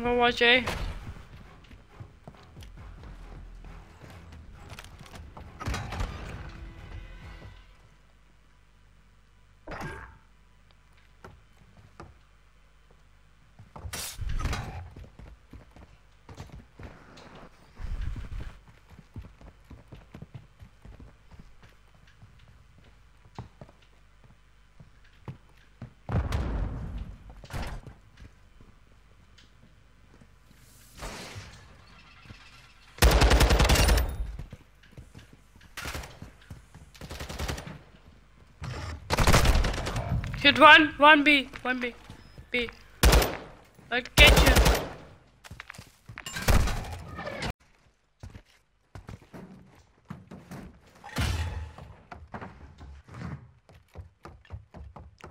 I'm gonna watch A. Hit one, one B, one B, B. I'll get you.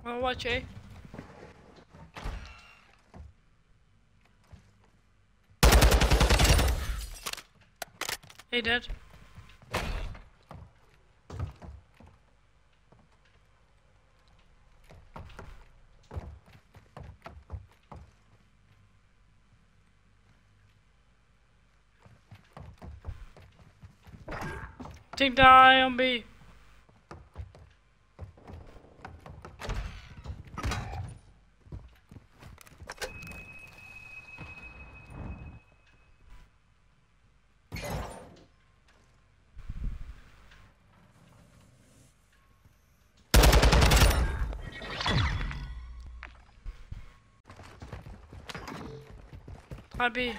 I'll watch A. Hey, dead. The eye on B. Try B.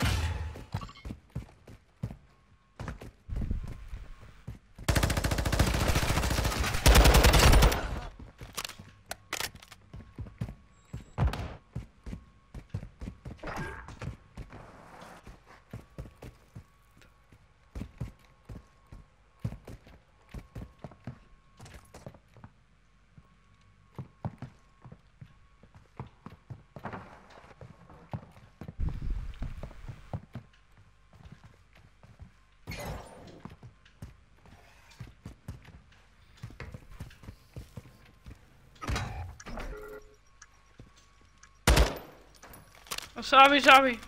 Oh, sorry,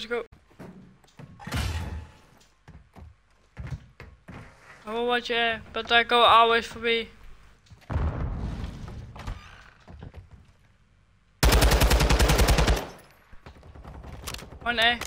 Let's go. I will watch A, but I go always for me. One A.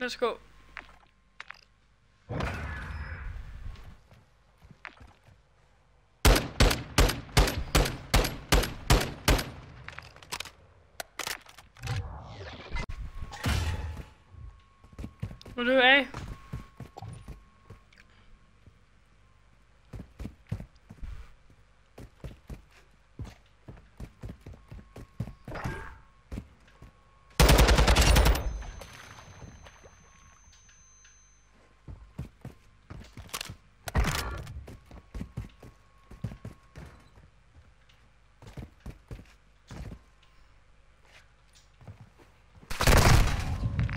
Let's go. We'll do A.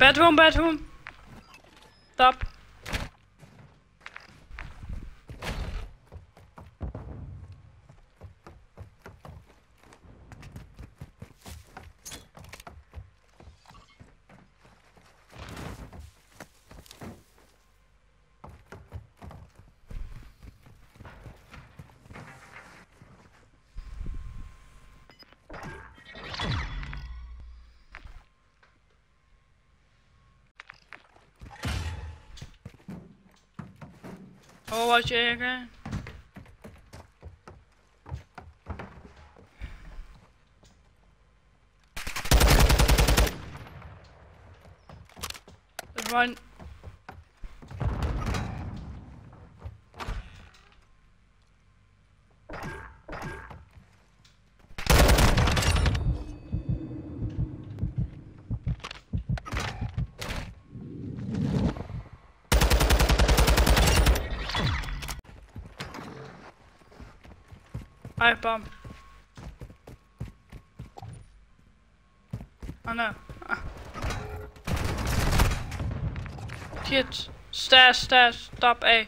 Bedroom, bedroom. Stop. Oh, watch it again. Run. I bomb. Oh no. Ah. Kids, stairs, stairs, stop A.